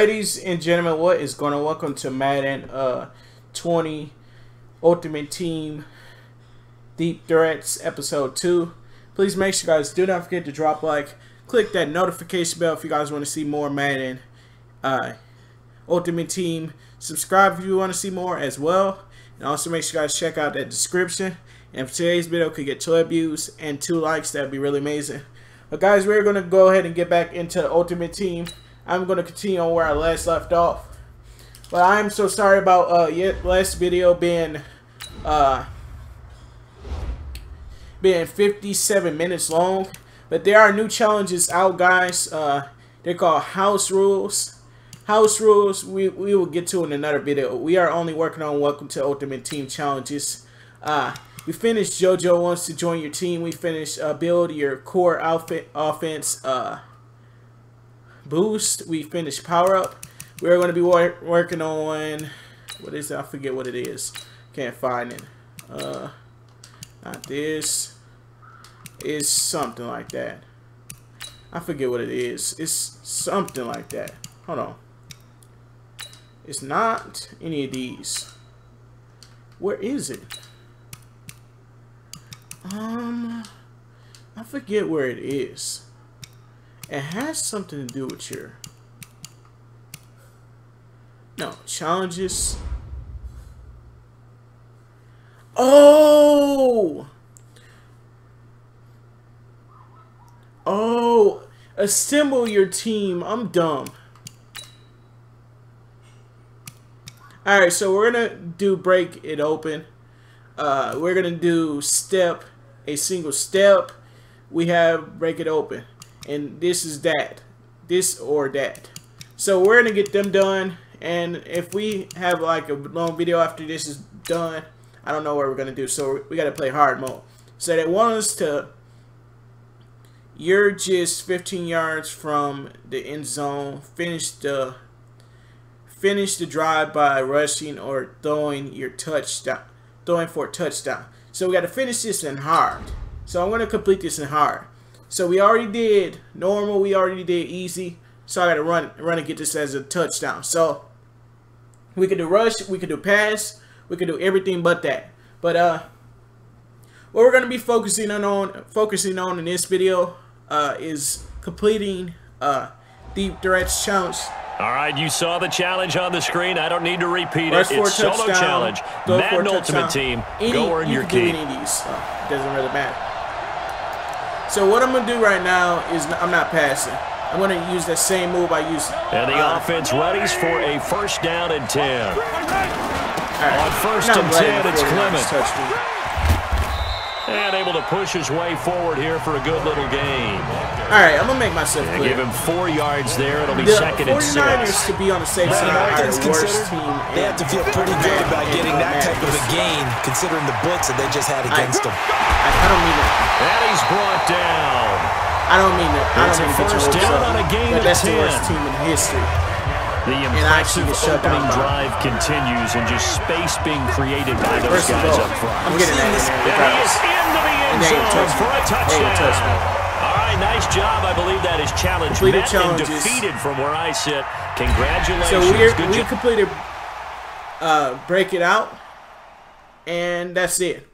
Ladies and gentlemen, what is going on? Welcome to Madden uh, 20 Ultimate Team Deep Threats Episode 2. Please make sure guys do not forget to drop like, click that notification bell if you guys want to see more Madden uh, Ultimate Team. Subscribe if you want to see more as well. And also make sure you guys check out that description. And if today's video could get 12 views and 2 likes, that would be really amazing. But guys, we're going to go ahead and get back into Ultimate Team. I'm going to continue on where I last left off. But I'm so sorry about uh, yet last video being uh, being 57 minutes long. But there are new challenges out, guys. Uh, they're called house rules. House rules we, we will get to in another video. We are only working on Welcome to Ultimate Team challenges. Uh, we finished JoJo wants to join your team. We finished uh, build your core outfit offense. Uh, boost. We finished power up. We're going to be wor working on what is it? I forget what it is. Can't find it. Uh, not this. Is something like that. I forget what it is. It's something like that. Hold on. It's not any of these. Where is it? Um, I forget where it is. It has something to do with your... No, challenges. Oh! Oh! Assemble your team. I'm dumb. Alright, so we're to do break it open. Uh, we're to do step, a single step. We have break it open and this is that this or that. So we're gonna get them done and if we have like a long video after this is done I don't know what we're gonna do so we gotta play hard mode. So they want us to you're just 15 yards from the end zone finish the finish the drive by rushing or throwing your touchdown throwing for a touchdown. So we got to finish this in hard. So I'm going to complete this in hard so we already did normal, we already did easy. So I gotta run run and get this as a touchdown. So we could do rush, we could do pass, we could do everything but that. But uh what we're gonna be focusing on, on focusing on in this video uh is completing uh deep threats challenge. All right, you saw the challenge on the screen. I don't need to repeat Rush it. It's solo challenge. Go Madden Ultimate Team. Any, go earn your key. Any of these. So doesn't really matter. So what I'm going to do right now is I'm not passing. I'm going to use that same move I used. And the uh, offense readies for a first down and 10. Right. On first and 10, it's Clement. And able to push his way forward here for a good little game. All right, I'm going to make myself clear. Give him four yards there. It'll be the second and six. 49ers to be on the safe side are the worst team. They have to feel pretty good about getting that type of a gain, considering the blitz that they just had against them. I, I don't mean it. And he's brought down. I don't mean it. I don't mean to first down on a game but that's 10. the worst team in history. The impressive opening drive continues and just space being created by those First guys up front. I'm getting that. And he is into the end zone for a touchdown. All right, nice job. I believe that is challenge completed met and defeated from where I sit. Congratulations. So we're, Good we completed uh, Break It Out, and that's it.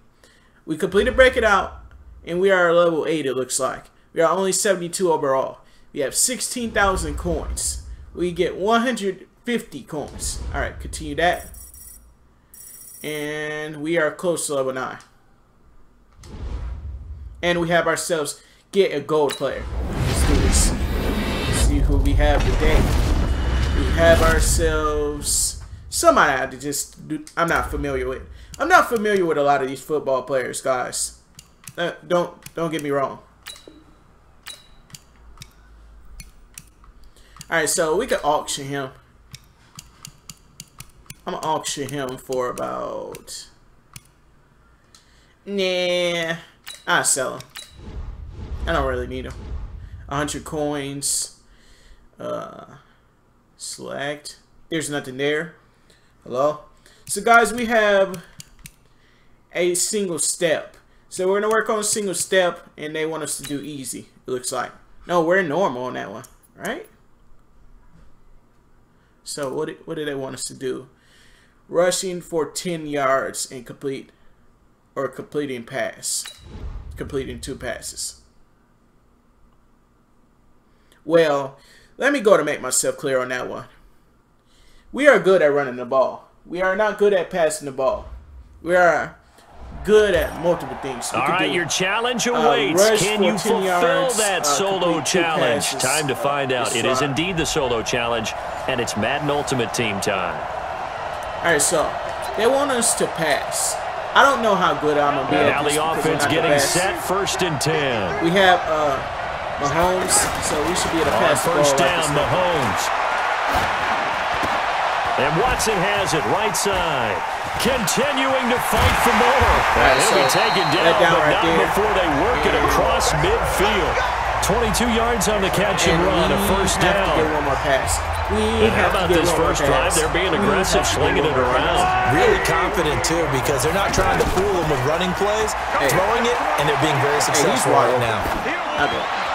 We completed Break It Out, and we are level 8, it looks like. We are only 72 overall. We have 16,000 coins we get 150 coins. All right, continue that. And we are close to level 9. And we have ourselves get a gold player. Let's do this. Let's see who we have today. We have ourselves somebody I just do, I'm not familiar with. I'm not familiar with a lot of these football players, guys. Uh, don't don't get me wrong. Alright, so we could auction him. I'm gonna auction him for about... Nah, I'll sell him. I don't really need him. 100 coins. Uh, select. There's nothing there. Hello? So guys, we have a single step. So we're to work on a single step, and they want us to do easy, it looks like. No, we're normal on that one, right? So what what do they want us to do? Rushing for 10 yards and complete or completing pass. Completing two passes. Well, let me go to make myself clear on that one. We are good at running the ball. We are not good at passing the ball. We are good at multiple things. We All right, your challenge uh, awaits. Uh, Can you fulfill yards, that uh, solo challenge? Time to find out. It is indeed the solo challenge, and it's Madden Ultimate Team time. All right, so they want us to pass. I don't know how good I'm gonna be. And now the offense getting set, first and ten. We have uh, Mahomes, so we should be able to pass On first down, like Mahomes. And Watson has it right side. Continuing to fight for more. Right, he'll so be taken down, down but right not there. before they work it across midfield. 22 yards on the catch and, and run, a first down. Have to get one more pass. We have how about this first drive? They're being aggressive, slinging it around. Really confident, too, because they're not trying to fool them with running plays, hey. throwing it, and they're being very successful hey, right now.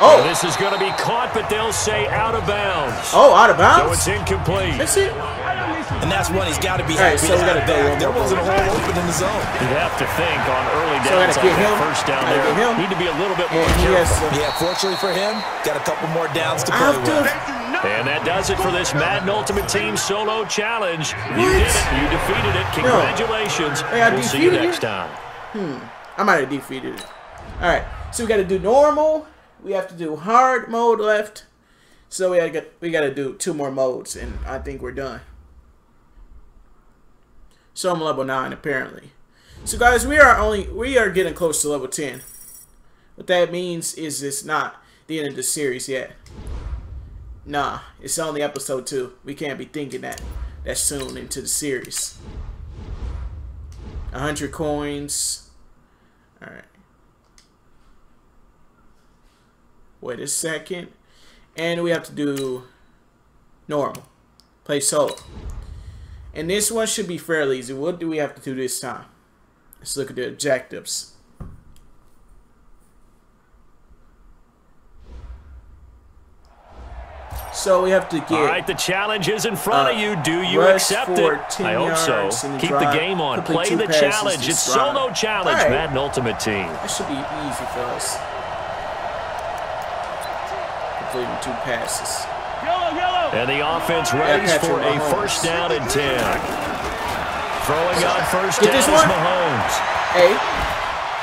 Oh! this is going to be caught, but they'll say out of bounds. Oh, out of bounds? So it's incomplete. That's it. And that's one he's got to be happy right, so to have back. There wasn't a hole open in the zone. You'd have to think on early downs so like that first down there. Need to be a little bit more careful. yeah, fortunately for him, got a couple more downs to play with. And that does it for this Madden Ultimate Team Solo Challenge. You did it. You defeated it. Congratulations. No. Hey, we'll see you next time. Hmm. I might have defeated it. All right. So we got to do normal. We have to do hard mode left. So we got we got to do two more modes, and I think we're done. So I'm level 9 apparently. So guys, we are only we are getting close to level 10. What that means is it's not the end of the series yet. Nah, it's only episode 2. We can't be thinking that that soon into the series. A 100 coins. Alright. Wait a second. And we have to do normal. Play solo. And this one should be fairly easy. What do we have to do this time? Let's look at the objectives. So we have to get. All right, the challenge is in front uh, of you. Do you accept it? I hope so. Keep drive, the game on. Play the challenge. It's solo challenge. Right. Madden Ultimate Team. That should be easy for us. Completing two passes. And the offense readies for a first down and 10. Throwing on first Get down is Mahomes. Hey.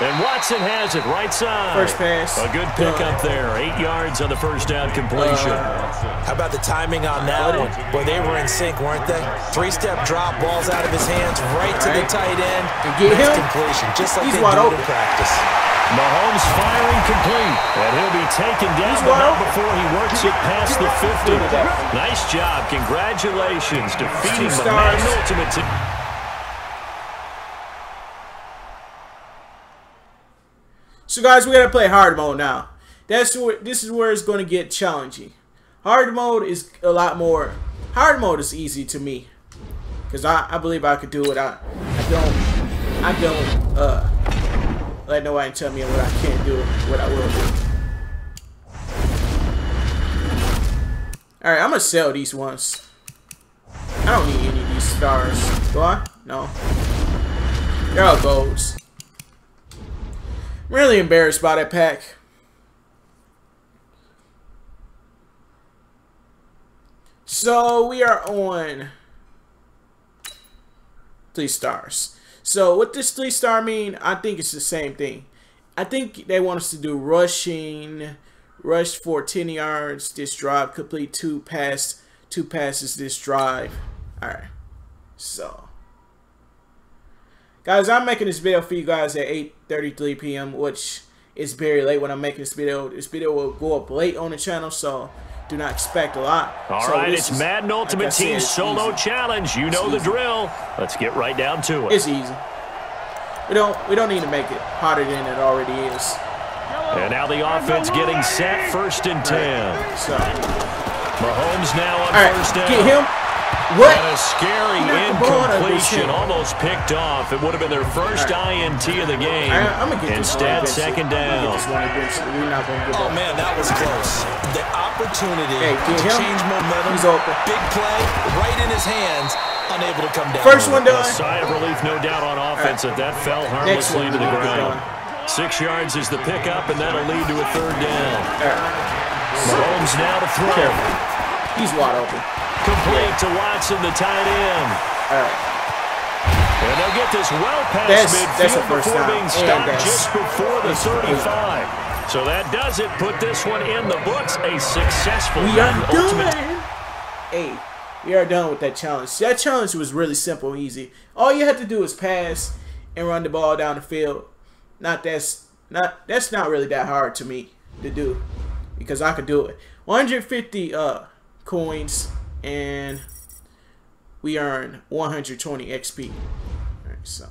And Watson has it right side. First pass. A good pickup there. Eight yards on the first down completion. Uh, how about the timing on that one? Boy, they were in sync, weren't they? Three-step drop, balls out of his hands, right to right. the tight end. And get him. completion, just like He's they do open. in practice. Mahomes firing complete. And he'll be taken down, not before he works it past the 50. Nice job. Congratulations. Defeating the Man Ultimate Team. So guys, we gotta play hard mode now. That's where this is where it's gonna get challenging. Hard mode is a lot more. Hard mode is easy to me, cause I I believe I could do it. I I don't I don't uh let nobody tell me what I can't do, what I will do. Alright, I'm gonna sell these ones. I don't need any of these stars. Do I? No. They're all golds. Really embarrassed by that pack. So we are on three stars. So what does three star mean? I think it's the same thing. I think they want us to do rushing, rush for 10 yards this drive, complete two pass, two passes this drive. Alright. So guys, I'm making this video for you guys at 8:33 p.m., which is very late when I'm making this video. This video will go up late on the channel, so do not expect a lot. All so right, it's is, Madden Ultimate like Team Solo easy. Challenge. You know the drill. Let's get right down to it. It's easy. We don't we don't need to make it harder than it already is. And now the offense getting set first and ten. Right, so Mahomes now on right, first down. Get him. What? And a scary incompletion, almost picked off. It would have been their first right. INT of the game. I, am gonna get Instead, second down. Oh man, that was close. The opportunity hey, to him. change momentum. He's open. Big play, right in his hands. Unable to come down. First one done. A sigh of relief, no doubt, on offense. Right. That fell harmlessly to the ground. Six yards is the pickup, and that'll lead to a third down. Right. Mahomes now to throw. Careful. He's wide open. Complete to Watson, the tight end. Right. And they'll get this well past that's, midfield that's before being stopped just before the 35. So that does it. Put this one in the books. A successful we are done. Hey, we are done with that challenge. That challenge was really simple and easy. All you had to do is pass and run the ball down the field. Not that's not that's not really that hard to me to do because I could do it. 150 uh coins and we earn 120 XP. Alright, so.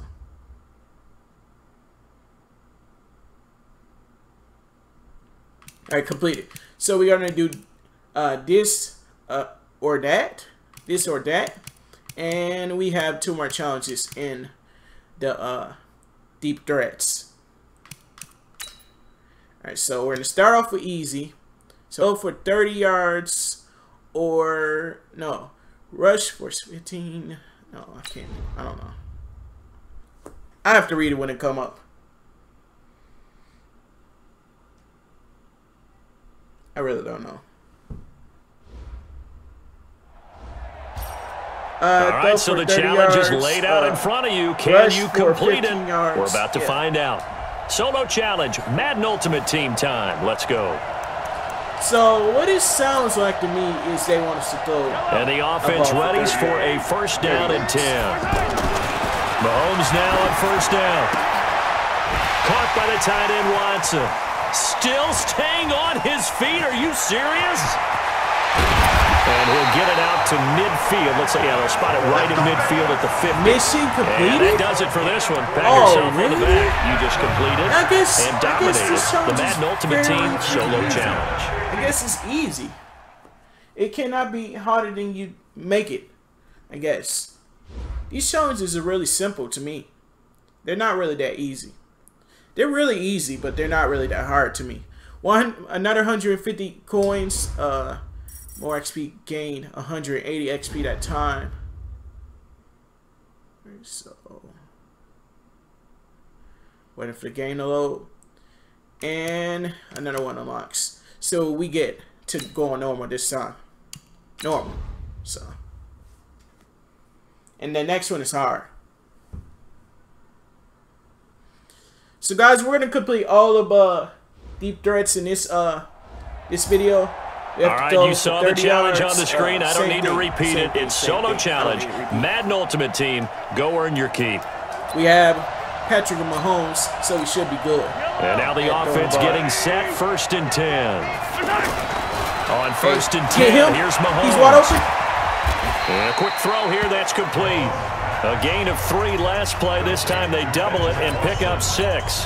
Alright, completed. So we're gonna do uh, this uh, or that, this or that, and we have two more challenges in the uh, deep threats. Alright, so we're gonna start off with easy. So for 30 yards, or no, rush for 15. No, I can't. I don't know. I have to read it when it come up. I really don't know. Uh, All right, so the challenge yards, is laid out uh, in front of you. Can you complete it? Yards. We're about to yeah. find out. Solo challenge, Madden Ultimate Team time. Let's go. So what it sounds like to me is they want us to throw. And the offense ready for a first down and 10. Mahomes now on first down. Caught by the tight end Watson. Still staying on his feet. Are you serious? And he'll get it out to midfield. Let's say, yeah, they'll spot it right in midfield at the 50. Mission completed? And that does it for this one. Pat oh, yourself really? the back. You just completed I guess, and dominated the Madden Ultimate Team Solo easy. Challenge. I guess it's easy. It cannot be harder than you make it, I guess. These challenges are really simple to me. They're not really that easy. They're really easy, but they're not really that hard to me. One another 150 coins. Uh, more XP gain 180 XP that time. So, waiting for the gain to load. And another one unlocks. So we get to go on normal this time. Normal. So. And the next one is hard. So guys, we're gonna complete all of uh deep threats in this uh this video. All right, you saw the challenge yards. on the screen. Uh, I don't need thing. to repeat it. Thing, it's solo thing. challenge. Madden Ultimate Team. Go earn your keep. We have Patrick Mahomes, so we should be good. And now the offense getting set. First and ten. On first and ten, here's Mahomes. He's wide open. And a quick throw here. That's complete. A gain of three last play. This time they double it and pick up six.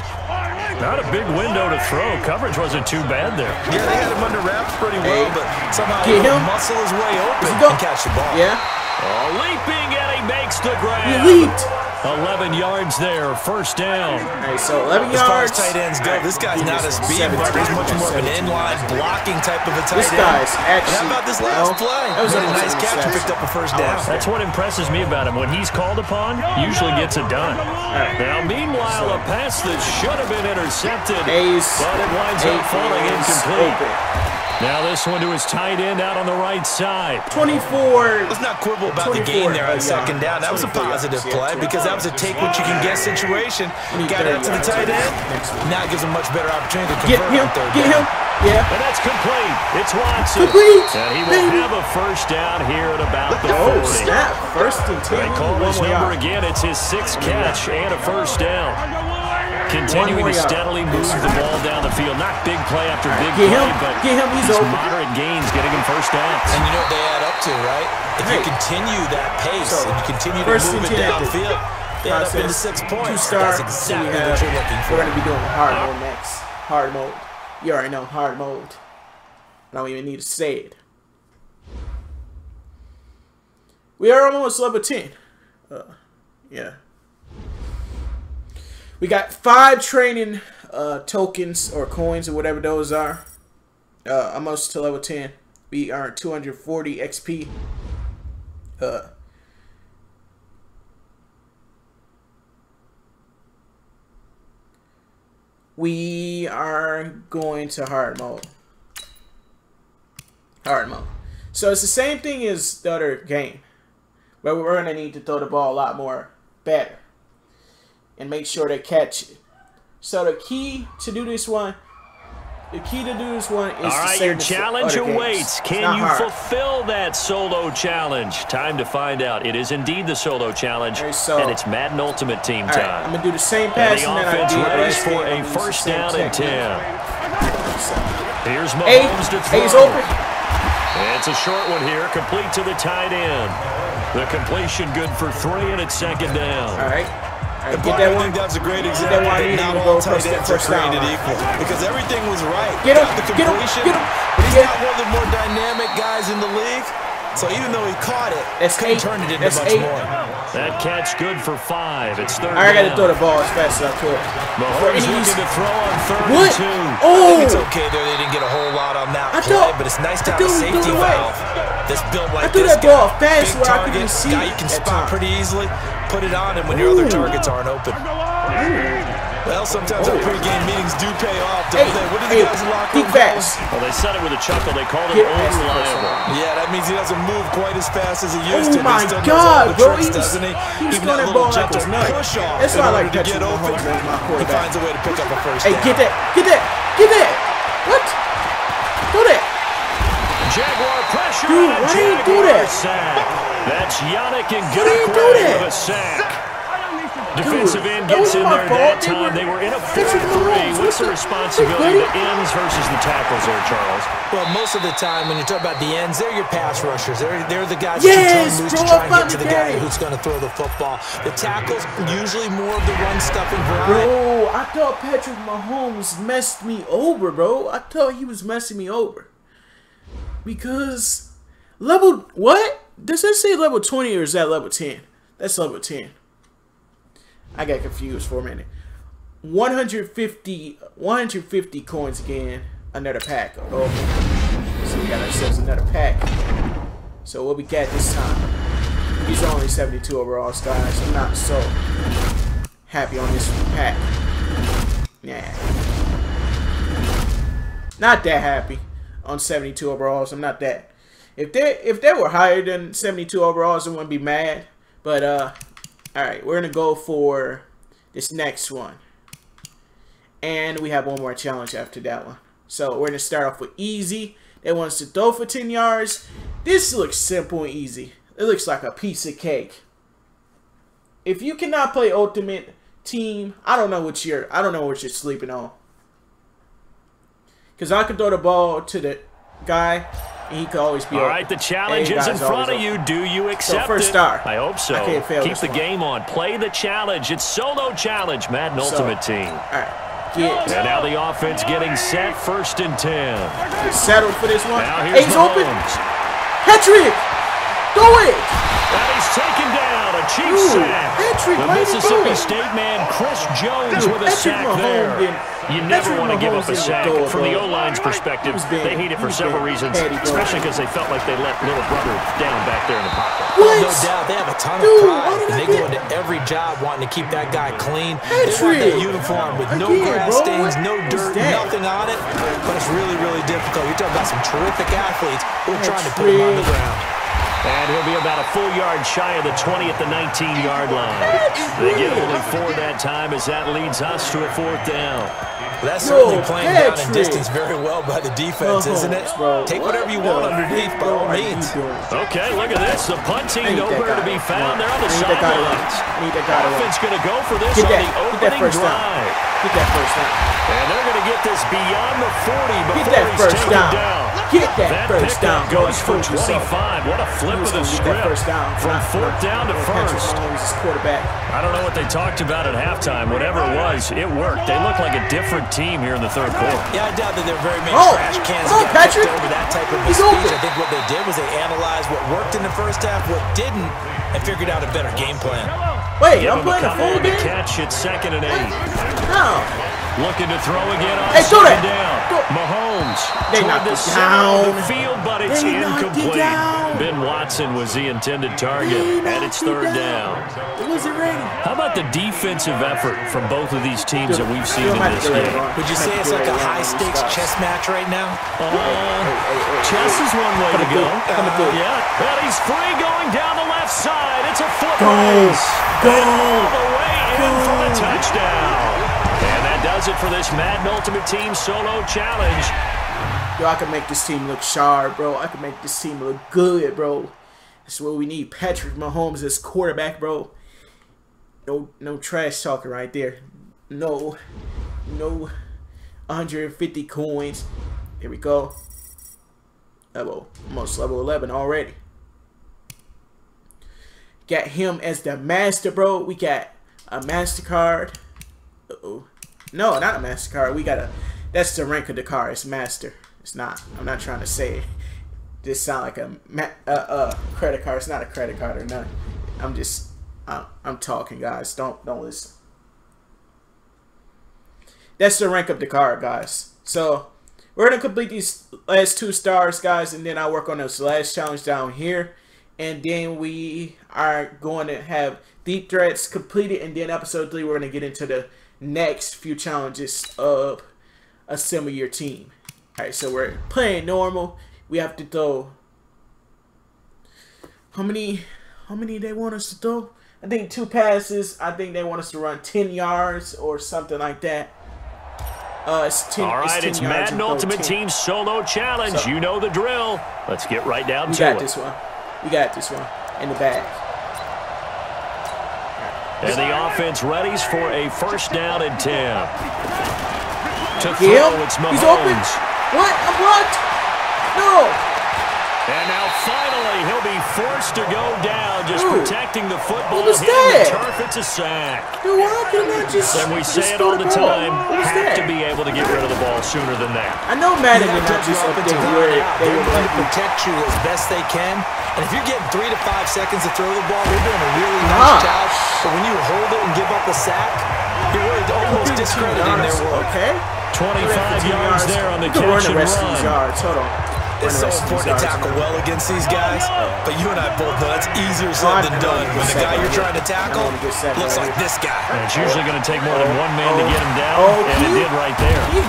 Not a big window to throw. Coverage wasn't too bad there. Yeah, they had him under wraps pretty well, but somehow he muscle his way open and catch the ball. Yeah. Oh, leaping, and he makes the grab. He leaped. 11 yards there, first down. Hey, so 11 as yards. As far as tight ends go, this guy's not a speed mark. He's much more of an inline blocking type of a tight this end. This guy's actually. And how about this last no, play? That was a nice catch and picked up a first down. That's what impresses me about him. When he's called upon, usually gets it done. Right. Now, meanwhile, a pass that should have been intercepted, Ace, but it winds up falling incomplete. Open. Now this one to his tight end out on the right side. 24. Let's not quibble about the gain there on second down. That was a positive play because that was a take what you can get situation. Got it to the tight end. Now it gives him much better opportunity to convert get him, on third get down. him. Yeah. And that's complete. It's Watson. Complete. And he will have a first down here at about the oh, 40. snap. First and 10. They call his number again. It's his sixth catch and a first down. Continuing to steadily move the ball down the field. Not big play after big get play, him, but get him. He's moderate gains getting him first downs. And you know what they add up to, right? If hey. you continue that pace so, and you continue to move it down the field, they add up into six points. Two star, That's exactly have, what you're looking for. We're going to be doing hard mode next. Hard mode. You already know hard mode. I don't even need to say it. We are almost level 10. Uh, yeah. We got five training uh, tokens or coins or whatever those are. Uh, almost to level 10. We are 240 XP. Uh, we are going to hard mode. Hard mode. So it's the same thing as the other game. But we're going to need to throw the ball a lot more better. And make sure to catch it. So the key to do this one, the key to do this one is All right, your challenge awaits. Can you hard. fulfill that solo challenge? Time to find out. It is indeed the solo challenge, so, and it's Madden Ultimate Team time. Right, I'm going to do the same pass and the offense ready for a first down and 10. Here's Mahomes to throw. A's open. It's a short one here, complete to the tight end. The completion good for three, and it's second down. All right. Right, get that one. that's a great example that, that not all tight ends are created equal. Because everything was right. Get him, get him, get him. But he's not one of the more dynamic guys in the league. So even though he caught it, it's couldn't eight. turn it into That's much eight. more. That catch good for five. It's third I gotta down. throw the ball as fast as I could. Mahomes looking to throw on third what? and two. Oh! It's okay there. They didn't get a whole lot on that I play, thought, but it's nice to have a safety valve that's built like I threw this that guy. ball fast Big where target, I couldn't see guy you can spot pretty easily. Put it on him when your other targets aren't open. Well, sometimes Oh. our pregame meetings do pay off, don't Hey, they? What do the hey, guys in locker room fast. Well, they said it with a chuckle. They called Get him past the unreliable. Yeah, that means he doesn't move quite as fast as he used Oh to. my he still knows God, bro, tricks, he was- doesn't he? he was Even throwing that that little ball like gentle it's push off That's in why I order like to get open. He finds a way to pick up a first Hey, down. get that, get that, get that. What? Do that. Jaguar pressure. Dude, and a why do you do that? Sack. That's Yannick and Why do you do that? With a sack. Defensive end gets in there fault. that They time. were- They were in a Patrick 4-3. Mahomes, What's the the- responsibility of the ends versus the tackles there, Charles? Well, most of the time when you talk about the ends, they're your pass rushers. They're, they're the guys Yes, that you turn loose to try and get to it the guy who's going to throw the football. The tackles, usually more of the run-stuffing variety. Bro, I thought Patrick Mahomes messed me over, bro. I thought he was messing me over. Because level what? Does that say level 20 or is that level 10? That's level 10. I got confused for a minute. 150 150 coins again. Another pack. Oh, so we got ourselves another pack. So what we got this time? These are only 72 overall guys. I'm not so happy on this pack. Yeah. Not that happy on 72 overalls. I'm not that. If they if they were higher than 72 overalls, I wouldn't be mad. But uh, all right, we're gonna go for this next one, and we have one more challenge after that one. So we're gonna start off with easy. They want us to throw for 10 yards. This looks simple and easy. It looks like a piece of cake. If you cannot play Ultimate Team, I don't know what you're. I don't know what you're sleeping on. Cause I can throw the ball to the guy, he could always be. All open. right, the challenge is in front of you. open. Do you accept first it? star. I hope so. I Keep the one. game on. Play the challenge. It's solo challenge, Madden So, Ultimate Team. All right, get, And now the offense getting set. First and ten. settled for this one. Now here's Hey, he's open. Patrick, do it. And he's taken down. A cheap Ooh, sack. Patrick, the why you do Mississippi it? State man, Chris Jones, Dude, with a Patrick sack Mahomes there. didn't- You never Patrick want to give up a sack. throw it, From the. O-line's perspective, He was being- they hate it for several reasons, especially because they felt like they let little brother down back there in the pocket. What? Oh, no doubt, they have a ton Dude, of pride, and they get- go into every job wanting to keep that guy clean. They want that uniform with no Again, grass bro, stains, no dirt, nothing on it. But it's really, really difficult. You're talking about some terrific athletes who are trying to put him on the ground. And he'll be about a full yard shy of the 20 at the 19-yard line. They get only four that time as that leads us to a fourth down. Well, that's Yo, certainly playing down in distance very well by the defense, oh, isn't it? Take whatever you want underneath, by all hell are you means. Okay, look at this. The punt team nowhere to be found. They're on the I need that guy sidelines. I need that guy to. Offense going to go for this Get on that. the Get that opening down. drive. Get that first down. And they're going to get this beyond the 40 before that he's first taken down. Down. Get that, that first down. goes for 25. What a flip of the script. First down. From fourth down to first. quarterback. I don't know what they talked about at halftime. Whatever it was, it worked. They look like a different team here in the third quarter. Yeah, I doubt that there are very many oh, trash cans oh, Patrick. over that type of He's speech. Open. I think what they did was they analyzed what worked in the first half, what didn't, and figured out a better game plan. Wait, Give I'm playing a full game? catch at second and eight. No. Looking to throw again on hey, throw that. down. Mahomes they knocked the it down. The field, but it's they incomplete. It ben Watson was the intended target, and it's third down. It wasn't ready. How about the defensive effort from both of these teams that we've seen in this game? Would you say it's like a high-stakes chess match right now? Uh, chess is one way to go. Uh, yeah, and he's free going down the left side. It's a foot go. race. Go. All the way in for the touchdown. Does it for this Madden Ultimate Team Solo Challenge. Yo, I can make this team look sharp, bro. I can make this team look good, bro. That's what we need. Patrick Mahomes as quarterback, bro. No, no trash talking right there. No, no 150 coins. Here we go. Level, almost level 11 already. Got him as the master, bro. We got a MasterCard. Uh-oh. No, not a MasterCard. We got a... That's the rank of the car. It's Master. It's not. I'm not trying to say. This sound like a uh, uh, credit card. It's not a credit card or nothing. I'm just... I'm, I'm talking, guys. Don't don't listen. That's the rank of the card, guys. So, we're going to complete these last two stars, guys, and then I'll work on this last challenge down here and then we are going to have deep threats completed and then episode three we're going to get into the next few challenges of assemble your team all right so we're playing normal we have to throw how many how many they want us to throw i think two passes i think they want us to run 10 yards or something like that uh, it's 10, All right, it's, it's Madden Ultimate Team Solo Challenge. So, you know the drill. Let's get right down to it. We got this one. We got this one in the back. And the offense readies for a first down and 10. To throw, it's Mahomes. He's open. What? I'm blocked. No. And now finally he'll be forced to go down, just Dude, protecting the football. What was that? The turf, it's a sack. Dude, why can I just And we say it all the time, have that? to be able to get rid of the ball sooner than that. I know Madden did not just update where they were going to protect you as best they can. And if you're getting three to five seconds to throw the ball, they're doing a really nice job. But when you hold it and give up a sack, you're really almost discrediting their work. Okay. 25 yards there on the catch and run. Yards. Hold on. It's so important to tackle well against these oh, guys, but you and I both know that's easier said than done. When the guy you're trying to tackle looks like this guy. And it's usually going to take more than one man to get him down, oh, and it did right there. He?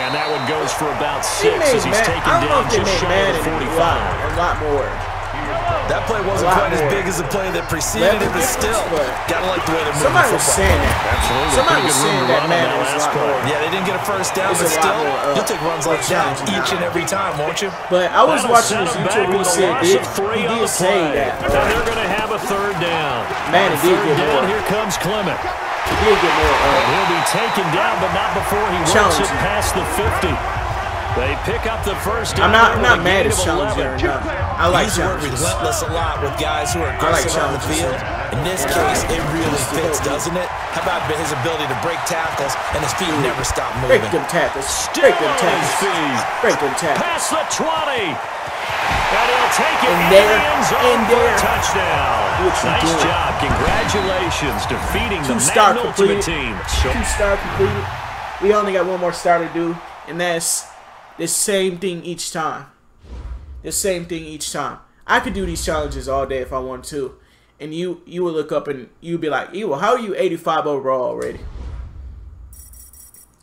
And that one goes for about six as he's taken down just shy of 45. A lot more. That play wasn't quite more. as big as the play that preceded it, but still, gotta like the way they're moving Somebody was saying that. Absolutely. Somebody was saying that man was last play. Yeah, they didn't get a first down, but still, more, uh, you'll take runs like that each and every time, won't you? But I was watching this YouTube he said did, he did say that. And they're going to have a third down. Man, it did get more. Here comes Clement. He did get more. Uh, He'll be taken down, but not before he works it past the 50. They pick up the first down. I'm not, I'm not mad at Challenger. I like He's worked relentless a lot with guys who are aggressive like on the field. In this case, it really fits, doesn't it? How about his ability to break tackles and his feet never stop moving? Break them tackles. Break them tackles. Break them tackles. Past the 20. And he'll take it in there, in there. touchdown. Nice doing? job. Congratulations defeating Two the star Ultimate Team. Two star completed. We only got one more star to do, and that's the same thing each time. The same thing each time. I could do these challenges all day if I want to. And you you would look up and you'd be like, Ew, how are you 85 overall already?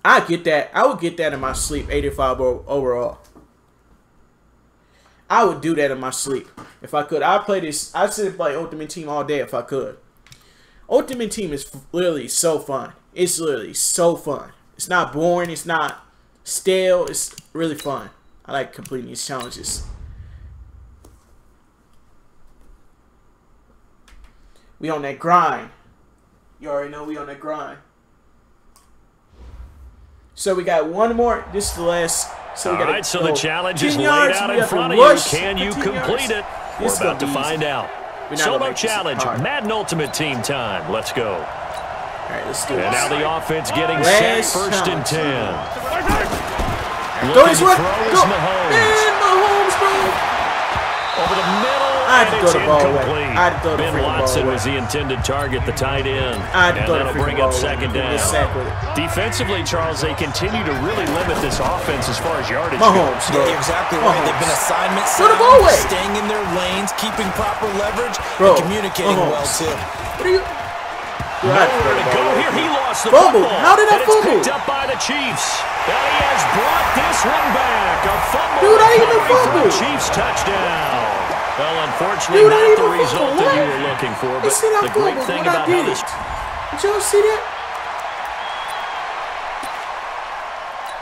I get that. I would get that in my sleep, 85 overall. I would do that in my sleep. If I could. I'd play this. I'd sit and play Ultimate Team all day if I could. Ultimate Team is literally so fun. It's literally so fun. It's not boring. It's not stale. It's really fun. I like completing these challenges. We on that grind. You already know we on that grind. So we got one more. This is the last So All right, so the challenge is laid out in front of you. Can you complete it? We're about to find out. Solo challenge, Madden Ultimate Team time. Let's go. All right, let's do and this. now the offense getting Last set first and ten. Go this way. Go. Mahomes. Man, Mahomes, bro. Over the middle. I had to throw the ball away. I had to throw the ben Watson ball was the intended target, the tight end. I had and to throw that'll the bring ball up second away. down. Defensively, Charles, they continue to really limit this offense as far as yardage Mahomes, goes. Yeah, you're exactly right. They've been assignment throw the ball away. staying in their lanes, keeping proper leverage, Bro, and communicating Mahomes. well, too. What are you? Nowhere to go here. He lost the fumble. football. How did I and fumble? Picked up by the Chiefs. And he has brought this one back. A fumble. Dude, I even fumbled. Chiefs touchdown. Well, unfortunately, Dude, not the result that you were looking for. But the great fumbled thing about did this it. Did y'all see that?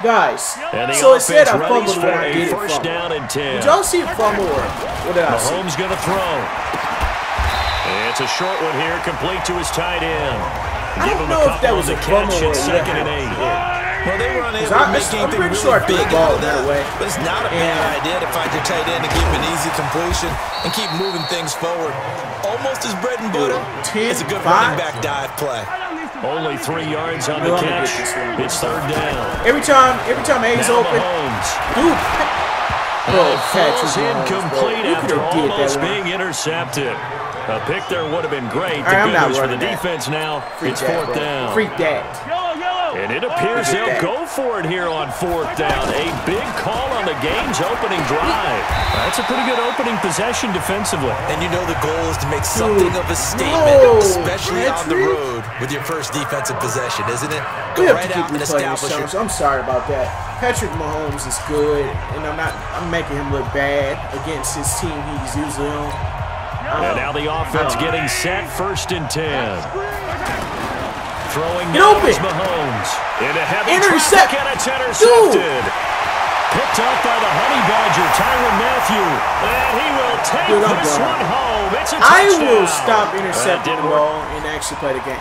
Guys, And so it said I fumbled when I did it first fumble. down and 10. Did y'all see it fumble or what did I see? Mahomes going to throw. It's a short one here, complete to his tight end. I Give don't him know a if that was a the catch or at second and yeah. eight. Well, they were unable I- to make I'm anything pretty really sure big the ball out of that that. way. But it's not a And- bad idea to find your tight end and give him an easy completion and keep moving things forward. Almost his bread and butter. Ten, It's a good five. running back dive play. Only three yards on the gonna catch. get this one. It's third down. Every time, every time A's Now open, Mahomes. dude. Bro, It catch falls was incomplete after almost being intercepted. A pick there would have been great. All right, The I'm good not news for the that. defense now, Freak it's that, fourth bro. down. Freak that. And it appears Look they'll that. go for it here on fourth down. A big call on the game's opening drive. That's a pretty good opening possession defensively. And you know the goal is to make something of a statement, no, especially on the road with your first defensive possession, isn't it? Go We have right to keep out and replaying this establish challenge. your I'm sorry about that. Patrick Mahomes is good, and I'm not. I'm making him look bad against his team he's usually on. And now the offense getting set, first and ten. Throwing Get now open. is Mahomes. Into heavy Intercept. traffic, and it's intercepted. Picked up by the Honey Badger, Tyrann Mathieu. And he will take Dude, this one home. It's a touchdown. I will stop intercepting the ball and actually play the game.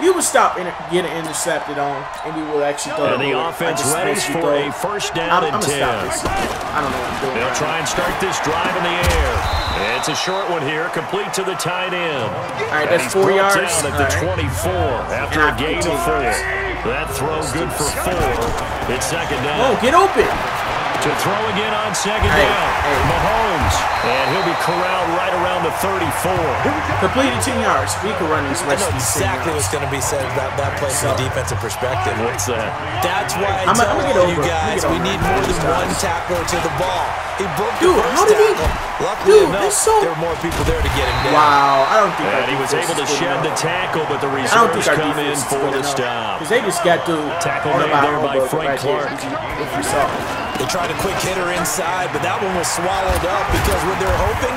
You will stop inter getting intercepted on, and we will actually throw And the ball. offense ready for throw. a first down I'm, and I'm gonna stop 10. this. I don't know what I'm doing. They'll right try now. and start this drive in the air. It's a short one here, complete to the tight end. All right, that's four brought yards. down at the All right. 24 after And a I gain of four. That throw good for four. It's second down. Oh, get open. To throw again on second Hey, down. hey. Mahomes. And he'll be corralled right around the 34. Completed 10 yards. We can run these I rest know of these 10 exactly what's going to be said about that play from a defensive perspective. What's that? That's why I I'm- tell I'm gonna over you it. I'm gonna guys we need more than one guys. tackler to the ball. He broke Dude, the first how did he- Luckily Dude, enough, that's so- there were more people there to get him down. Wow, I don't think our And he was able to is good shed the tackle, but the I don't reserves think our come in defense is for the enough. stop. Because they just got to Tackle on made there by Frank right Clark. If you, saw it. They tried a quick hitter inside, but that one was swallowed up because what they're hoping,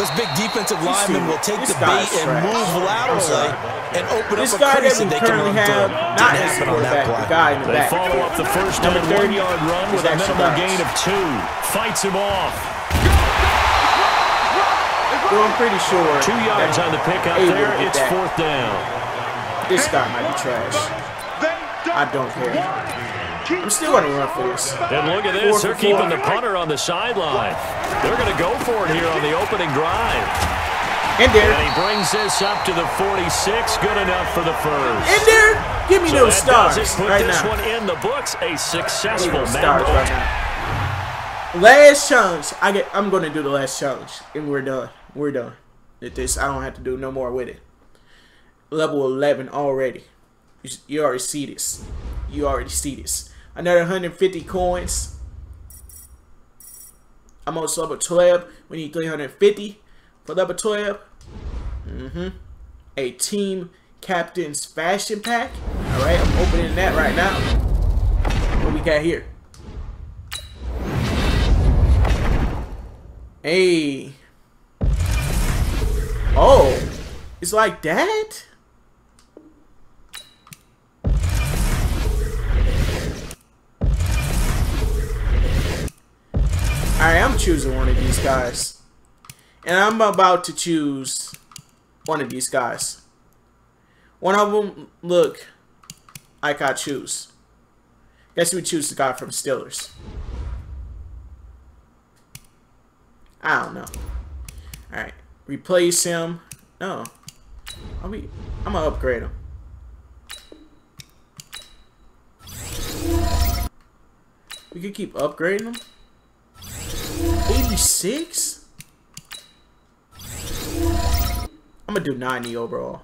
those big defensive linemen will take the bait and trash. move laterally and open This up a guy crease that they can currently run have, through. not Didn't as the happen on that quarterback, the guy in the They back. follow up the first Number down 30 one-yard run with a minimal ours. gain of two. Fights him off. Well, I'm pretty sure. Two yards on the pick out there. did It's that. fourth down. This guy might be trash. I don't care. I'm still going to run for this. And look at this. They're keeping the punter on the sideline. They're going to go for it here on the opening drive. In there. And he brings this up to the 46. Good enough for the first. In there. Give me So those stars it. Put right this now. one in the books. A successful stars right now. Last challenge. I get. I'm going to do the last challenge, and we're done. We're done. With this, I don't have to do no more with it. Level 11 already. You, you already see this. You already see this. Another 150 coins. I'm on level 12. We need 350 for level 12. Mm-hmm. A team captain's fashion pack. Alright, I'm opening that right now. What we got here? Hey. Oh. It's like that? I am choosing one of these guys. And I'm about to choose one of these guys. One of them look I got choose. Guess we choose the guy from Steelers. I don't know. Alright. Replace him. No. I'll be I'm gonna upgrade him. We could keep upgrading them. 86? I'm gonna do 90 overall.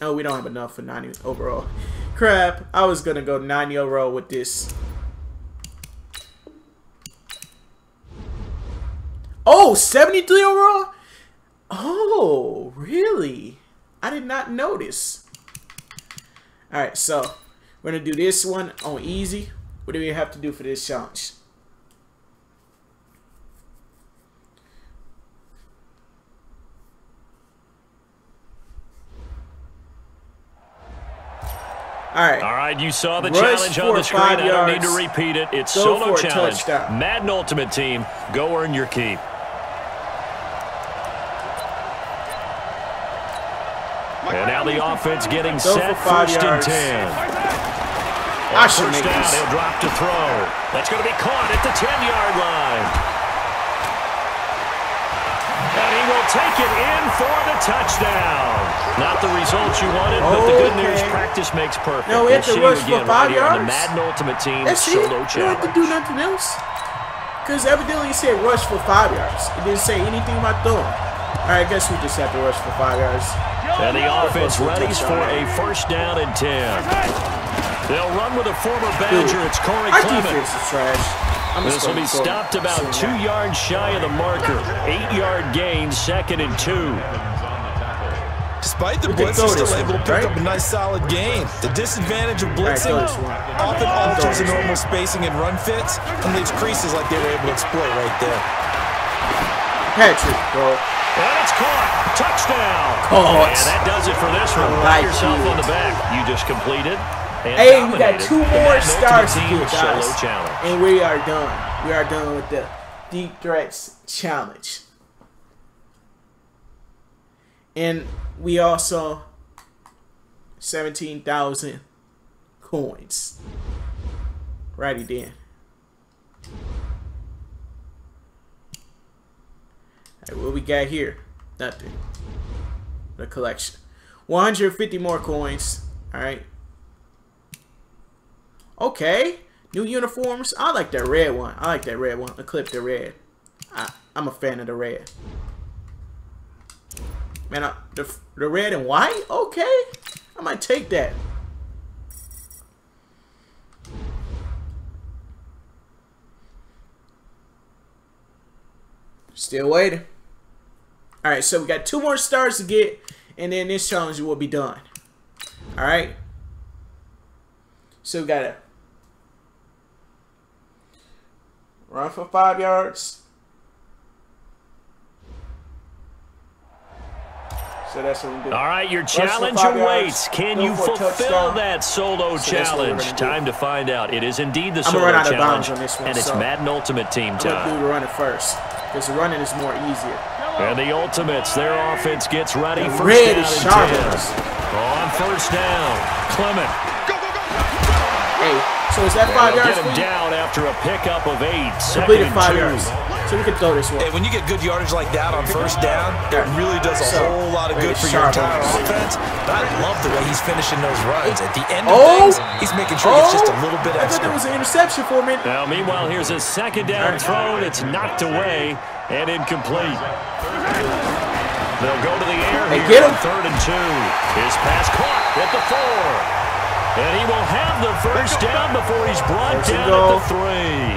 No, we don't have enough for 90 overall. Crap, I was gonna go 90 overall with this. Oh, 73 overall? Oh, really? I did not notice. Alright, so we're to do this one on easy. What do we have to do for this challenge? All right. All right, you saw the Rush challenge on the screen. I don't need to repeat it. It's Go solo challenge. Touchdown. Madden Ultimate Team, go earn your keep. And now the offense getting Go set first yards. and ten. I should first down, he'll drop to throw. That's going to be caught at the 10-yard line. Take it in for the touchdown. Not the results you wanted, but the good news, practice makes perfect. No, we have to rush for five right yards. the Madden Ultimate Team That's solo it. You don't have to do nothing else. Because evidently it said rush for five yards. It didn't say anything about throwing. All right, I guess we just have to rush for five yards. And the offense readies for a first down and 10. They'll run with a former Badger. It's Corey Clement. This will be stopped about two yards shy of the marker. Eight-yard gain, second and two. Despite the blitz, he's still able to pick right? up a nice solid gain. The disadvantage of blitzing right, often alters the normal spacing and run fits and leaves creases like they were able to exploit right there. Patrick, bro. And it's caught. Touchdown. Caught. And that does it for this one. Pat yourself on the back. You just completed. Hey, we got two more stars to get, guys. And we are done. We are done with the Deep Threats Challenge. And we also 17,000 coins. Righty then. what we got here? Nothing. The collection. 150 more coins. Alright. Okay. New uniforms. I like that red one. I like that red one. The clip the red. I, I'm a fan of the red. Man, I, the, the red and white? Okay. I might take that. Still waiting. Alright, so we got two more stars to get, and then this challenge will be done. Alright? So we got to run for five yards. So that's what we do. All right, your challenge awaits. Can you fulfill that solo so challenge? Time to find out. It is indeed the solo challenge, one, and it's so Madden Ultimate Team time. I'm going to do the running first, because running is more easier. And the Ultimates, their offense gets ready. First Red is sharp. On first down, Clement. Hey, so is that five yards? Get him down after a pickup of eight. Completed five two. yards. So we can throw this one. Hey, when you get good yardage like that on first down, it really does a so, whole lot of good for your entire offense. But I love the way he's finishing those runs. At the end of oh, things, he's making sure oh, it's just a little bit extra. I thought there was an interception for me. Now, meanwhile, here's a second down throw. It's knocked away and incomplete. They'll go to the air hey, here get him. third and two. His pass caught at the four. And he will have the first down before he's brought down at the three.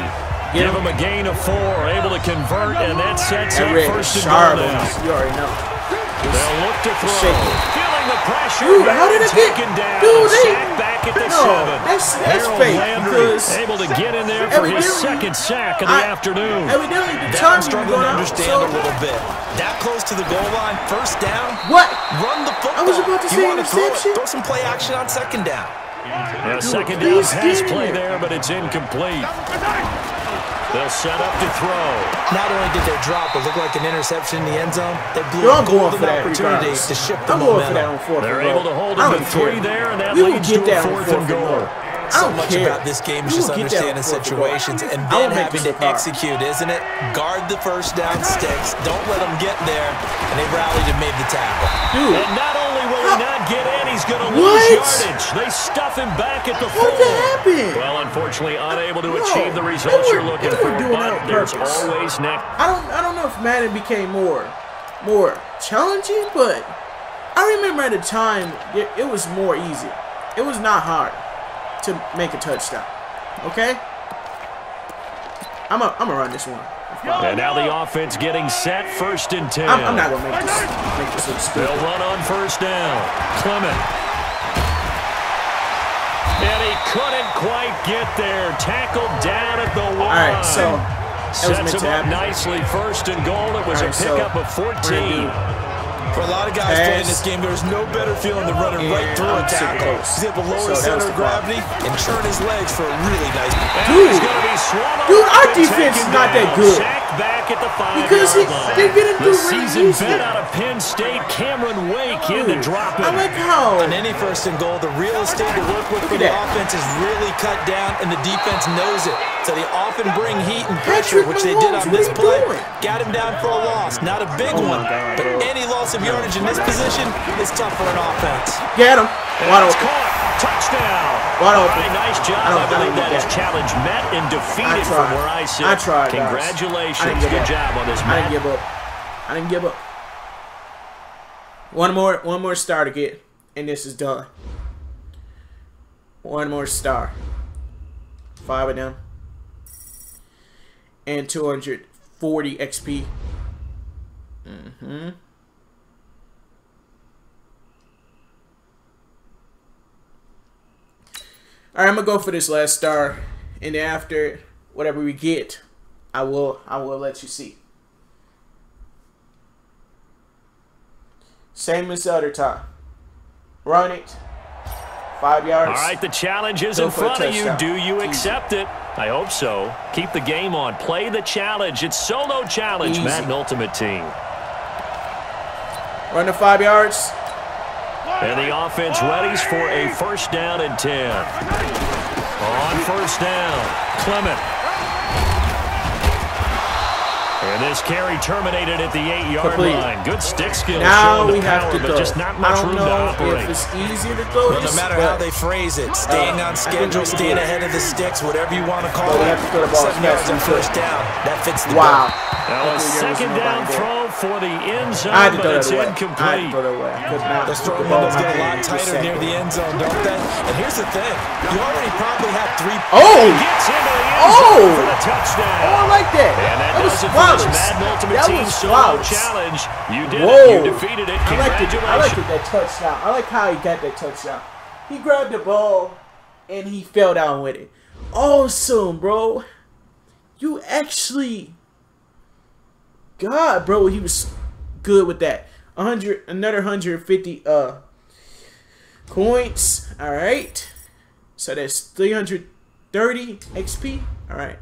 Give him a gain of four, able to convert, and that sets up first and goal now. You already know. They'll look to throw. Feeling the pressure. Dude, how did it get? Down. Dude, they, back at the no, seven. That's, that's fake. Because able to get in there for his second sack of the I, afternoon. Evidently, the time struggling to understand so, a little bit. That close to the goal line, first down. What? Run the football. I was about to you say interception. Throw, throw some play action on second down. Yeah, second down pass play there, but it's incomplete. They'll set up to throw. Not only did they drop but look like an interception in the end zone, they blew a golden opportunity to shift the I'm momentum. Going for that on fourth They're able to hold him to three there, and that leads to a fourth and goal. So much care. about this game is just understanding situations and then having to execute, isn't it? Guard the first down sticks. Don't let them get there. And they rallied and made the tackle. Dude. And not only will he not get in, he's going to lose yardage. They stuff him back at the four. What happened? Well, unfortunately, unable to no, achieve the results were, you're looking for. But there's always next. I don't. I don't know if Madden became more, more challenging, but I remember at the time it, it was more easy. It was not hard to make a touchdown. Okay? I'm going I'm to run this one. And now the offense getting set first and 10. I'm, I'm not going to make this, make this look stupid. They'll run on first down. Clement. And he couldn't quite get there. Tackled down at the line. All right, so Sets him up nicely. First and goal. It was right, a pickup so of 14. For a lot of guys Pass. playing this game, there's no better feeling than running yeah, right through I'm a tackle. He's able to lower so center of gravity and turn his legs for a really nice. Dude, dude, our defense is not that good. Back at the five because he, they're getting the season vet out of Penn State, Cameron Wake in the drop I like how on any first and goal, the real estate to work with for the that. offense is really cut down, and the defense knows it. So they often bring heat and pressure, Patrick which they did on this play. Doing? Got him down for a loss, not a big oh one, but any loss of yardage in this position is tough for an offense. Get him. Wide open. Touchdown. Wide open. Right, nice job. I, I believe that is challenge met and defeated from where I sit. I tried, Congratulations. I Good up. job on this, man. I didn't give up. I didn't give up. One more, one more star to get, and this is done. One more star. Five of them. And 240 XP. Mm-hmm. Alright, I'm gonna go for this last star. And after whatever we get, I will I will let you see. Same as the other time. Run it. Five yards. All right, the challenge is in front of you. Do you accept it? I hope so. Keep the game on. Play the challenge. It's solo challenge, Easy. Madden Ultimate Team. Run the five yards. And the offense readies for a first down and 10. On first down, Clement. And this carry terminated at the eight-yard line. Good stick skill now we have power, to go. just not much room to operate. If it's easier to throw well, no matter how they phrase it, staying uh, on schedule, staying ahead of the sticks, whatever you want to call it, seven yards and first down. That fits the wow. bill. Now a second down throw for the end zone, but it's incomplete. The throwing windows get a lot tighter near the end zone, don't they? And here's the thing. You already probably have three. Oh! Gets into the end oh! for the touchdown. Oh, I like that. And that, that was flawless. Madden Ultimate that Team was solo challenge. You did Whoa. it. You defeated it. I like it. I like it, that touchdown. I like how he got that touchdown. He grabbed the ball and he fell down with it. Awesome, bro. You actually God, bro, he was good with that. 100 another 150 uh points. All right. So that's 330 XP. All right.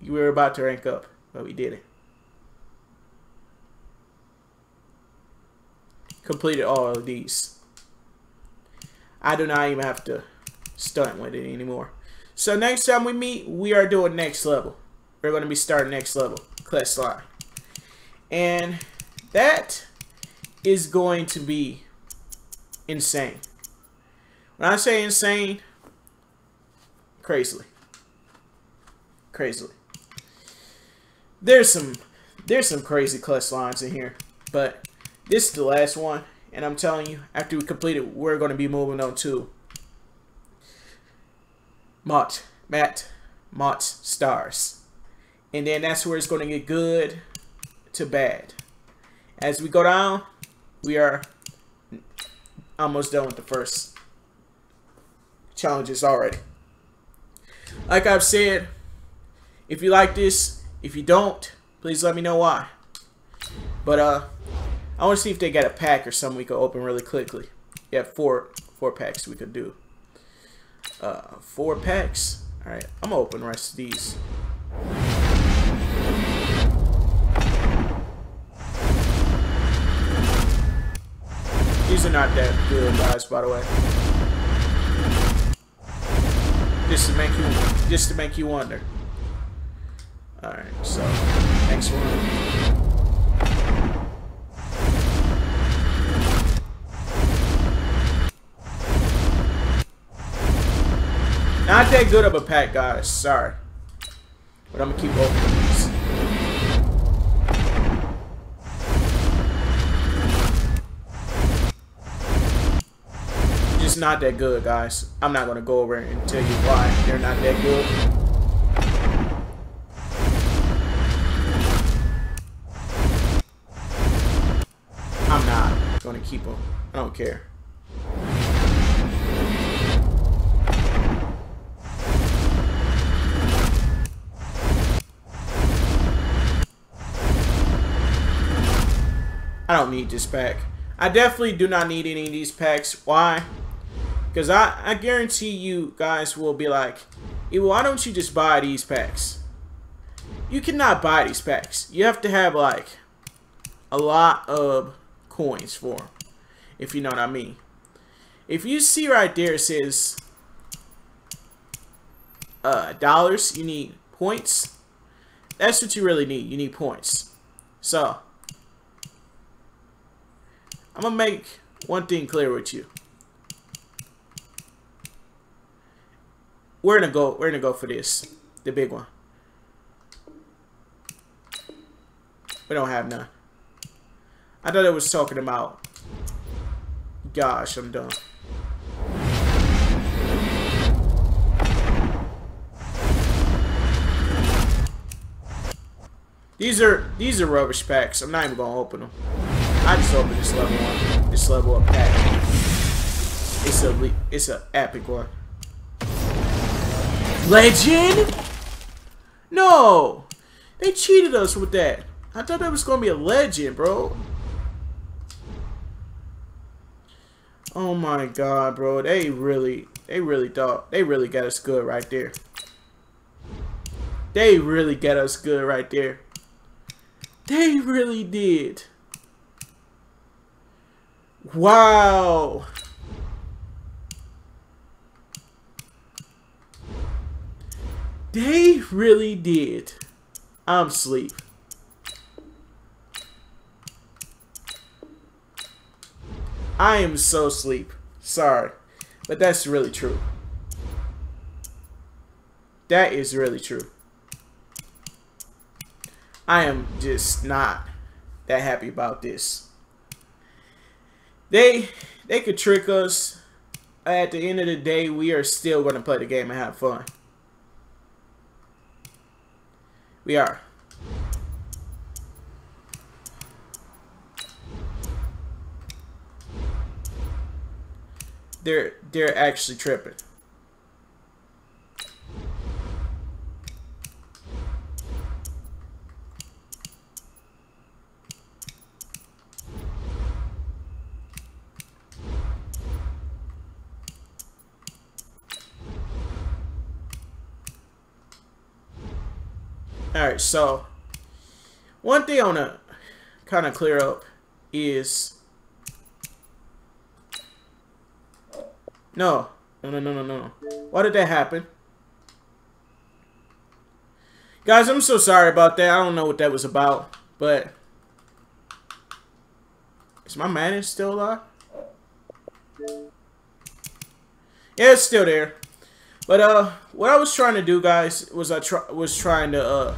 You were about to rank up, but we didn't. Completed all of these. I do not even have to stunt with it anymore. So next time we meet, we are doing next level. We're going to be starting next level. Quest line. And that is going to be insane. When I say insane, crazily. Crazily. There's some there's some crazy clutch lines in here, but this is the last one, and I'm telling you, after we complete it, we're going to be moving on to Mott, Matt, Mott's Stars. And then that's where it's going to get good to bad. As we go down, we are almost done with the first challenges already. Like I've said, if you like this, if you don't, please let me know why. But uh, I want to see if they got a pack or something we could open really quickly. Yeah, four four packs we could do. Uh, four packs. All right, I'm gonna open the rest of these. These are not that good, guys, by the way. Just to make you just to make you wonder. Alright, so next one. Not that good of a pack, guys. Sorry. But I'm going to keep opening Just not that good, guys. I'm not going to go over and tell you why they're not that good. I'm not going to keep them. I don't care. I don't need this pack. I definitely do not need any of these packs. Why? Because I, I guarantee you guys will be like, why don't you just buy these packs? You cannot buy these packs. You have to have like a lot of coins for them, if you know what I mean. If you see right there, it says uh, dollars, you need points. That's what you really need. You need points. So, I'm gonna make one thing clear with you. We're gonna go. We're gonna go for this, the big one. We don't have none. I thought it was talking about. Gosh, I'm done. These are these are rubbish packs. I'm not even gonna open them. I just opened this level one. This level up pack. It's a it's a epic one. Legend? No! They cheated us with that. I thought that was gonna be a legend, bro. Oh my god, bro. They really they really thought they really got us good right there. They really got us good right there. They really did. Wow. They really did. I'm sleep. I am so sleep. Sorry. But that's really true. That is really true. I am just not that happy about this they they could trick us. At the end of the day, we are still going to play the game and have fun. We are. They're they're actually tripping. So one thing I want to kind of clear up is no, no, no, no, no, no. Why did that happen? Guys, I'm so sorry about that. I don't know what that was about, but is my manage still alive? Yeah, it's still there. But uh, what I was trying to do, guys, was I try was trying to uh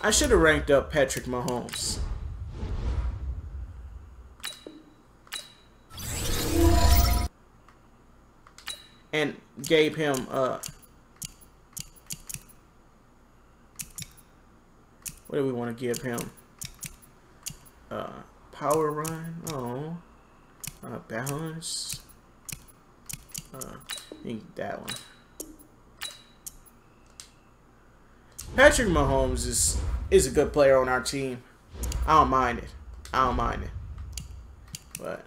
I should have ranked up Patrick Mahomes. And gave him, uh... What do we want to give him? Uh, power run? Oh. Uh, balance? Uh, I think that one. Patrick Mahomes is is a good player on our team. I don't mind it. I don't mind it. But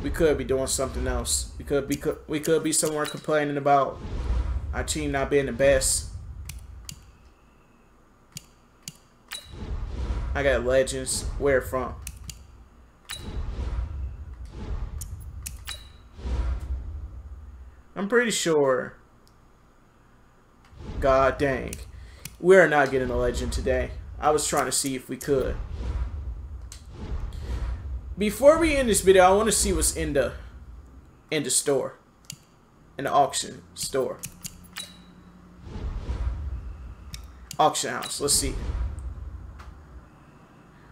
we could be doing something else. We could be we could be somewhere complaining about our team not being the best. I got legends. Where from? I'm pretty sure. God dang. We're not getting a legend today. I was trying to see if we could. Before we end this video, I want to see what's in the in the store. In the auction store. Auction house. Let's see.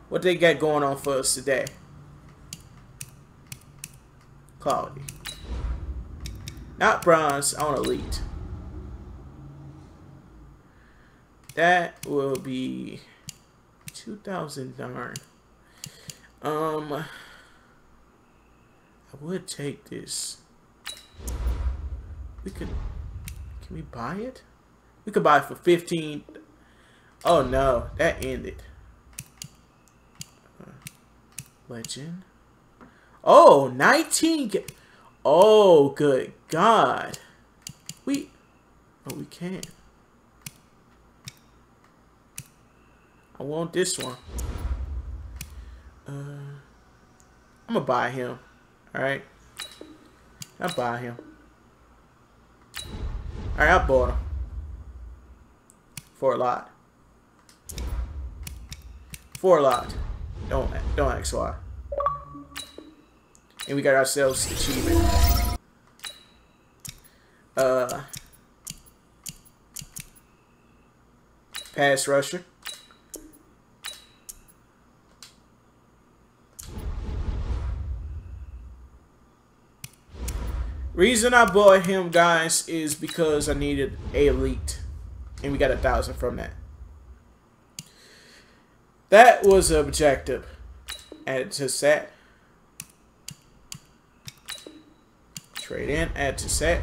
What they got going on for us today. Quality. Not bronze, I want elite. That will be 2000 darn. Um, I would take this. We could, can we buy it? We could buy it for 15. Oh no, that ended. Uh, legend. Oh, 19. Oh, good God. We, oh, we can. I want this one. Uh, I'm gonna buy him. All right. I buy him. All right, I bought him for a lot. For a lot. Don't don't ask why. And we got ourselves achievement. Uh, pass rusher. Reason I bought him, guys, is because I needed a elite. And we got a thousand from that. That was objective. Add to set. Trade in, add to set.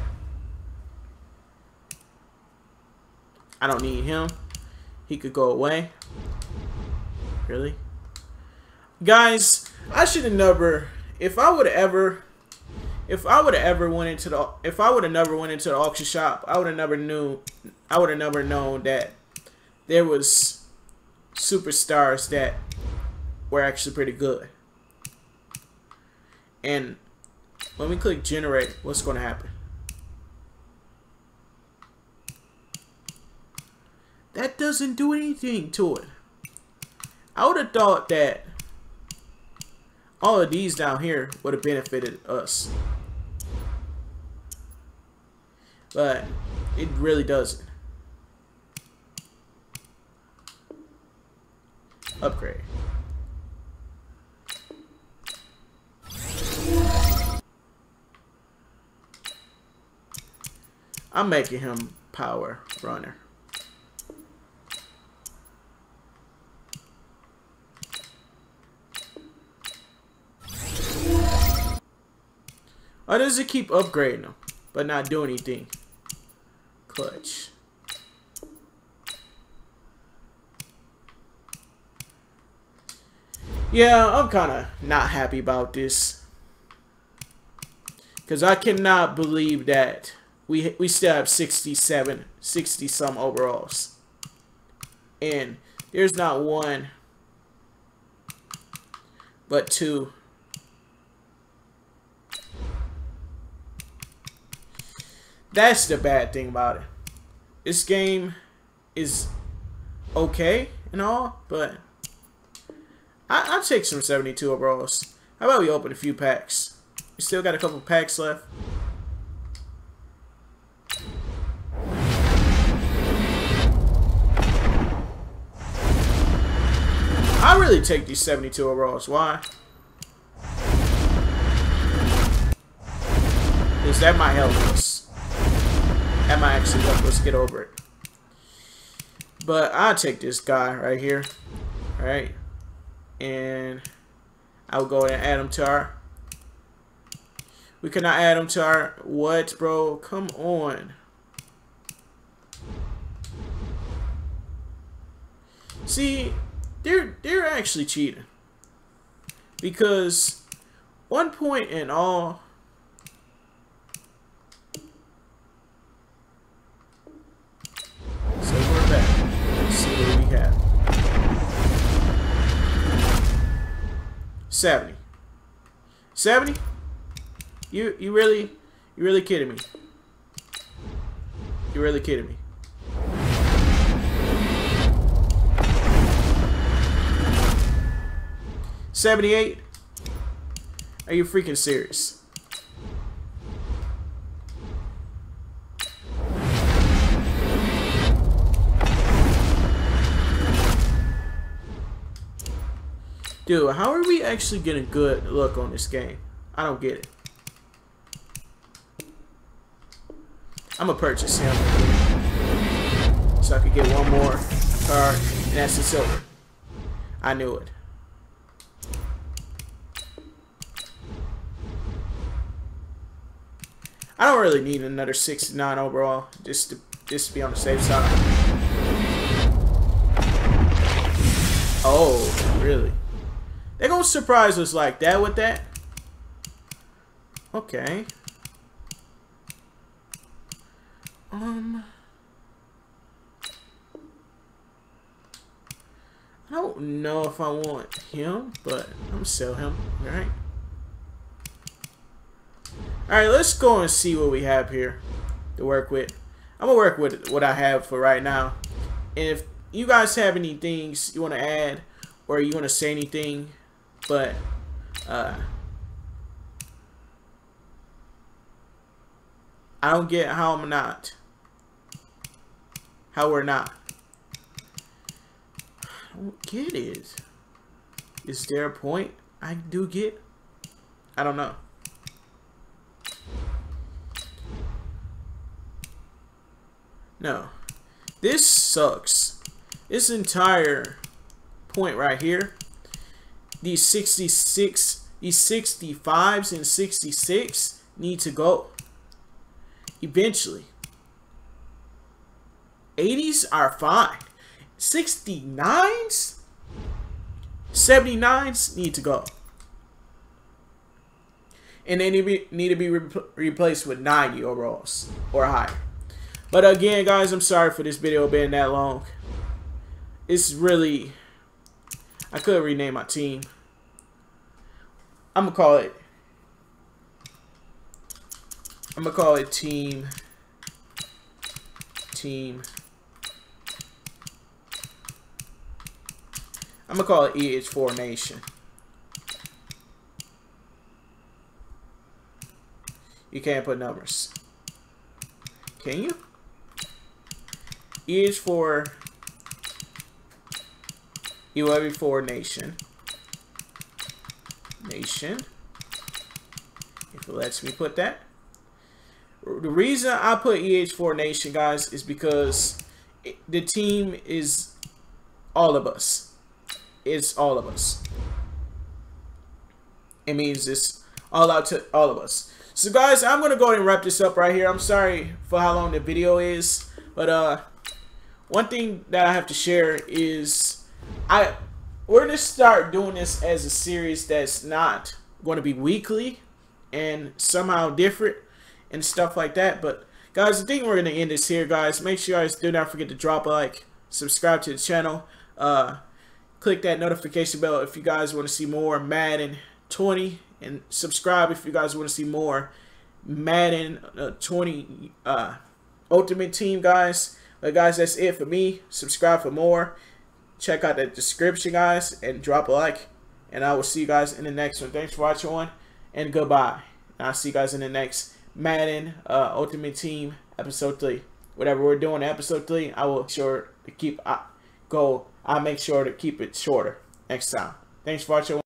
I don't need him. He could go away. Really? Guys, I should have never, if I would ever if I would have ever went into the if I would have never went into the auction shop, I would have never knew I would have never known that there was superstars that were actually pretty good. And when we click generate, what's going to happen? That doesn't do anything to it. I would have thought that all of these down here would have benefited us. But it really doesn't. Upgrade. I'm making him power runner. Why does it keep upgrading them, but not do anything? Clutch. Yeah, I'm kind of not happy about this. Because I cannot believe that we we still have 67, 60 some overalls. And there's not one, but two. That's the bad thing about it. This game is okay and all, but I, I'll take some 72 overalls. How about we open a few packs? We still got a couple packs left. I really take these 72 overalls. Why? Because that might help us. That I actually help us get over it. But I'll take this guy right here. Alright and I'll go and add them to our we cannot add them to our what bro come on see they're they're actually cheating because one point in all 70. 70? You you really you really kidding me? You really kidding me? Seventy-eight? Are you freaking serious? Dude, how are we actually getting a good look on this game? I don't get it. I'm gonna purchase him so I could get one more card, and that's the silver. I knew it. I don't really need another 69 overall, just to just to be on the safe side. Oh, really? They're gonna surprise us like that with that? Okay. Um... I don't know if I want him, but I'm gonna sell him, alright? Alright, let's go and see what we have here to work with. I'm gonna work with what I have for right now. And if you guys have any things you want to add or you want to say anything, but uh, I don't get how I'm not. How we're not. I don't get it. Is there a point I do get? I don't know. No. This sucks. This entire point right here these 66, these 65s and 66 need to go. Eventually. 80s are fine. 69s? 79s need to go. And they need to be, replaced with 90 overalls or higher. But again, guys, I'm sorry for this video being that long. It's really... I could rename my team. I'm gonna call it. I'm gonna call it team. Team. I'm gonna call it EH4 Nation. You can't put numbers. Can you? EH4 EW4 Nation nation. If it lets me put that. The reason I put EH4 Nation, guys, is because it, the team is all of us. It's all of us. It means it's all out to all of us. So, guys, I'm going to go ahead and wrap this up right here. I'm sorry for how long the video is. But, uh, one thing that I have to share is I we're gonna start doing this as a series that's not going to be weekly and somehow different and stuff like that. But guys, I think we're gonna end this here, guys. Make sure you guys do not forget to drop a like, subscribe to the channel, uh, click that notification bell if you guys want to see more Madden 20, and subscribe if you guys want to see more Madden uh, 20 uh, Ultimate Team, guys. But guys, that's it for me. Subscribe for more check out the description, guys, and drop a like. And I will see you guys in the next one. Thanks for watching one, and goodbye. And I'll see you guys in the next Madden uh, Ultimate Team episode 3. Whatever we're doing episode 3, I will sure to keep, I, go, I'll make sure to keep it shorter next time. Thanks for watching.